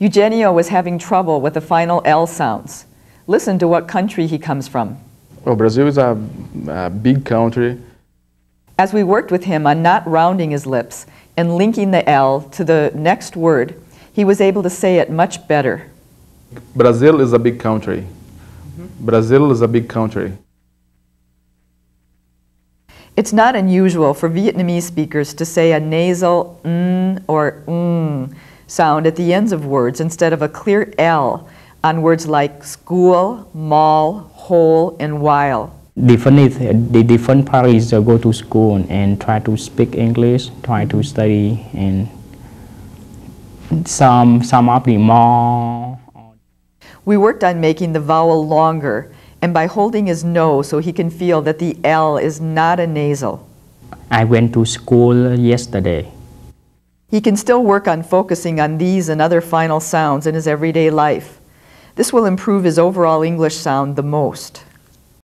Eugenio was having trouble with the final L sounds. Listen to what country he comes from. Well, Brazil is a, a big country. As we worked with him on not rounding his lips and linking the L to the next word, he was able to say it much better. Brazil is a big country. Brazil is a big country. It's not unusual for Vietnamese speakers to say a nasal n or ng sound at the ends of words instead of a clear L on words like school, mall, hole, and while. Definitely, the different parties uh, go to school and try to speak English, try to study, and some some of the more We worked on making the vowel longer and by holding his nose so he can feel that the L is not a nasal. I went to school yesterday. He can still work on focusing on these and other final sounds in his everyday life. This will improve his overall English sound the most.